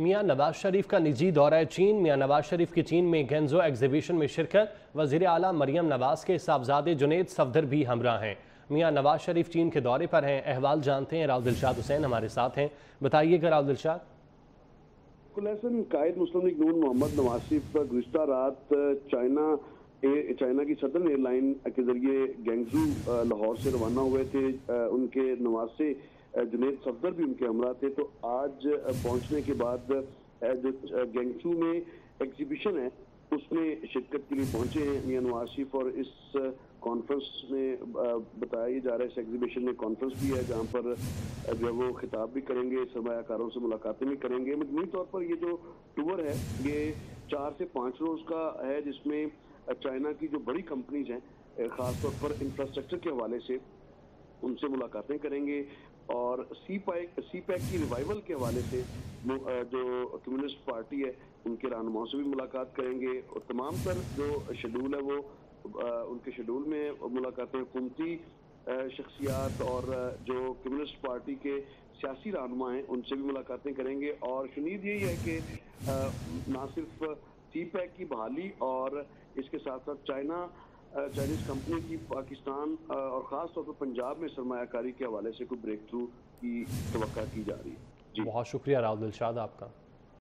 میاں نواز شریف کا نجی دورہ چین۔ میاں نواز شریف کی چین میں گینزو ایگزیبیشن میں شرکت۔ وزیر اعلیٰ مریم نواز کے صاحبزاد جنید صفدر بھی ہمراہ ہیں۔ میاں نواز شریف چین کے دورے پر ہیں۔ احوال جانتے ہیں راؤ دلشاد حسین ہمارے ساتھ ہیں۔ بتائیے گا راؤ دلشاد۔ کلیسن قائد مسلم لیگ نون محمد نواز شریف گزشتہ رات چائنا چائنا کی صدر ایئر لائن کے ذریعے گینگزو، لاہور سے روانہ ہوئے تھے۔ ان کے نواز سے جنید صفدر بھی ان کے ہمراہ تھے، تو آج پہنچنے کے بعد گینگسو میں ایگزیبیشن ہے، اس میں شرکت کے لیے پہنچے ہیں میاں نواز شریف اور اس کانفرنس میں بتایا جا رہا ہے، اس ایگزیبیشن میں کانفرنس بھی ہے، جہاں پر جو ہے وہ خطاب بھی کریں گے سرمایہ کاروں سے ملاقاتیں بھی کریں گے۔ مجموعی طور پر یہ جو ٹور ہے، یہ چار سے پانچ روز کا ہے، جس میں چائنا کی جو بڑی کمپنیز ہیں، خاص طور پر انفراسٹرکچر کے حوالے سے ان سے ملاقاتیں کریں گے۔ اور سی پیک سی پیک کی ریوائیول کے حوالے سے جو کمیونسٹ پارٹی ہے، ان کے رہنماؤں سے بھی ملاقات کریں گے اور تمام تر جو شیڈول ہے وہ ان کے شیڈول میں ملاقاتیں، حکومتی شخصیات اور جو کمیونسٹ پارٹی کے سیاسی رہنما ہیں، ان سے بھی ملاقاتیں کریں گے اور شنید یہی ہے کہ نہ صرف سی پیک کی بحالی اور اس کے ساتھ ساتھ چائنا چائنیز کمپنی کی پاکستان اور خاص طور پر پنجاب میں سرمایہ کاری کے حوالے سے کوئی بریک تھرو کی توقع کی جا رہی ہے؟ جی۔ بہت شکریہ راؤ دلشاد آپ کا۔